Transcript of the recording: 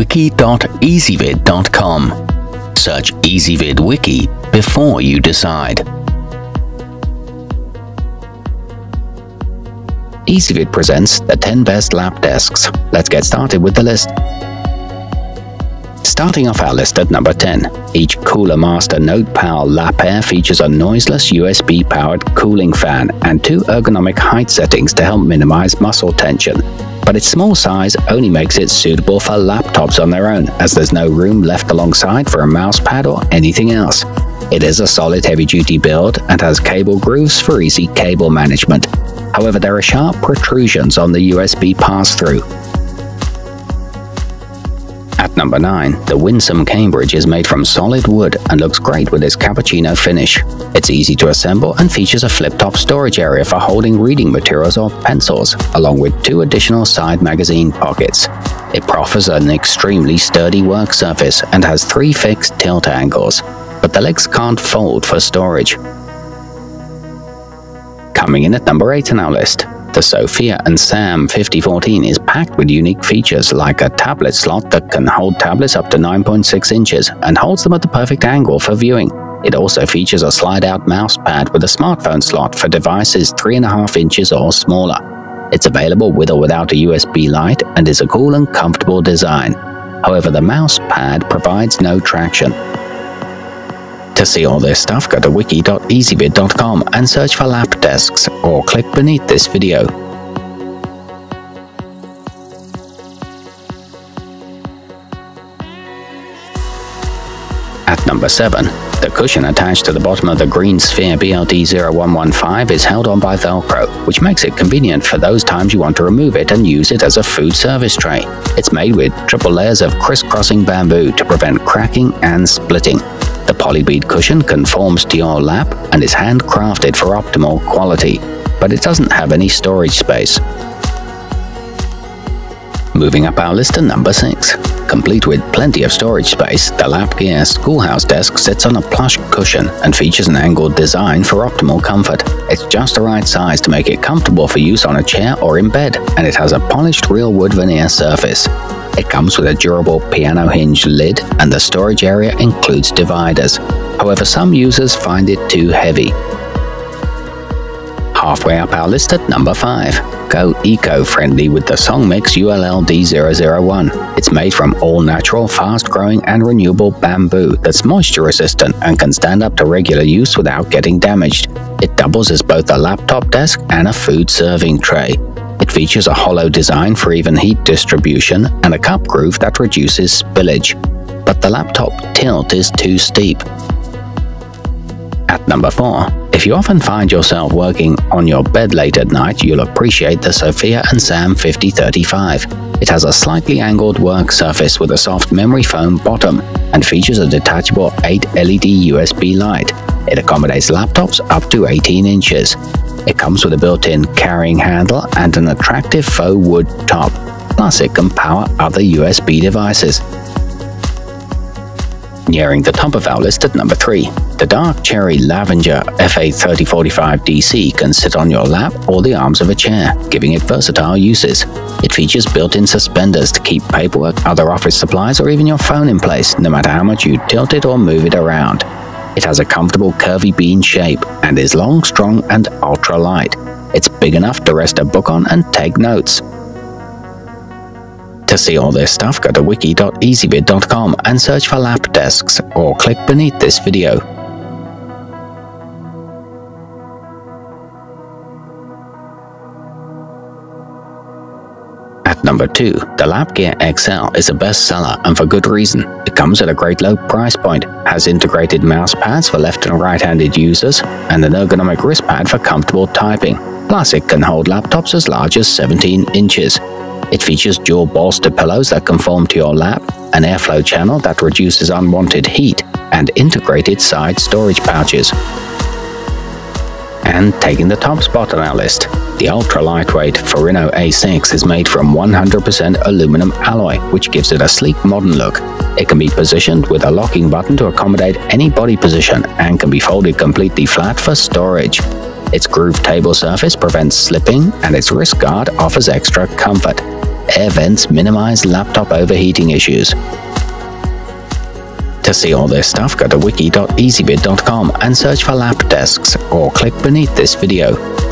wiki.ezvid.com. Search Ezvid Wiki before you decide. Ezvid presents the 10 best lap desks. Let's get started with the list. Starting off our list at number 10, each Cooler Master NotePal Lap Air features a noiseless USB-powered cooling fan and two ergonomic height settings to help minimize muscle tension. But its small size only makes it suitable for laptops on their own, as there's no room left alongside for a mouse pad or anything else. It is a solid heavy-duty build and has cable grooves for easy cable management. However, there are sharp protrusions on the USB pass-through, at number 9, the Winsome Cambridge is made from solid wood and looks great with its cappuccino finish. It's easy to assemble and features a flip-top storage area for holding reading materials or pencils, along with two additional side magazine pockets. It offers an extremely sturdy work surface and has three fixed tilt angles, but the legs can't fold for storage. Coming in at number 8 on our list, the Sofia and Sam 5014 is packed with unique features like a tablet slot that can hold tablets up to 9.6 inches and holds them at the perfect angle for viewing. It also features a slide-out mouse pad with a smartphone slot for devices 3.5 inches or smaller. It's available with or without a USB light and is a cool and comfortable design. However, the mouse pad provides no traction. To see all this stuff, go to wiki.ezvid.com and search for lap desks or click beneath this video. At number 7, the cushion attached to the bottom of the Green Sphere BLD0115 is held on by Velcro, which makes it convenient for those times you want to remove it and use it as a food service tray. It's made with triple layers of crisscrossing bamboo to prevent cracking and splitting. The polybead cushion conforms to your lap and is handcrafted for optimal quality, but it doesn't have any storage space. Moving up our list to number 6. Complete with plenty of storage space, the Lap Gear Schoolhouse Desk sits on a plush cushion and features an angled design for optimal comfort. It's just the right size to make it comfortable for use on a chair or in bed, and it has a polished real wood veneer surface. It comes with a durable piano hinge lid and the storage area includes dividers. However, some users find it too heavy. Halfway up our list at number 5. Go eco-friendly with the Songmics ULL D001. It's made from all-natural, fast-growing and renewable bamboo that's moisture-resistant and can stand up to regular use without getting damaged. It doubles as both a laptop desk and a food serving tray. It features a hollow design for even heat distribution and a cup groove that reduces spillage. But the laptop tilt is too steep. At number 4, if you often find yourself working on your bed late at night, you'll appreciate the Sofia and Sam 5035. It has a slightly angled work surface with a soft memory foam bottom and features a detachable 8 LED USB light. It accommodates laptops up to 18 inches. It comes with a built-in carrying handle and an attractive faux wood top, plus it can power other USB devices. Nearing the top of our list at number 3, the Dark Cherry Lavenger FA3045DC can sit on your lap or the arms of a chair, giving it versatile uses. It features built-in suspenders to keep paperwork, other office supplies, or even your phone in place, no matter how much you tilt it or move it around. It has a comfortable curvy bean shape and is long, strong, and ultra light. It's big enough to rest a book on and take notes. To see all this stuff, go to wiki.ezvid.com and search for lap desks or click beneath this video. Number 2, the Lap Gear XL is a bestseller and for good reason. It comes at a great low price point, has integrated mouse pads for left and right-handed users, and an ergonomic wrist pad for comfortable typing. Plus, it can hold laptops as large as 17 inches. It features dual bolster pillows that conform to your lap, an airflow channel that reduces unwanted heat, and integrated side storage pouches. And taking the top spot on our list, the ultra-lightweight Furinno A6 is made from 100% aluminum alloy, which gives it a sleek modern look. It can be positioned with a locking button to accommodate any body position and can be folded completely flat for storage. Its grooved table surface prevents slipping and its wrist guard offers extra comfort. air vents minimize laptop overheating issues. To see all this stuff, go to wiki.ezvid.com and search for lap desks or click beneath this video.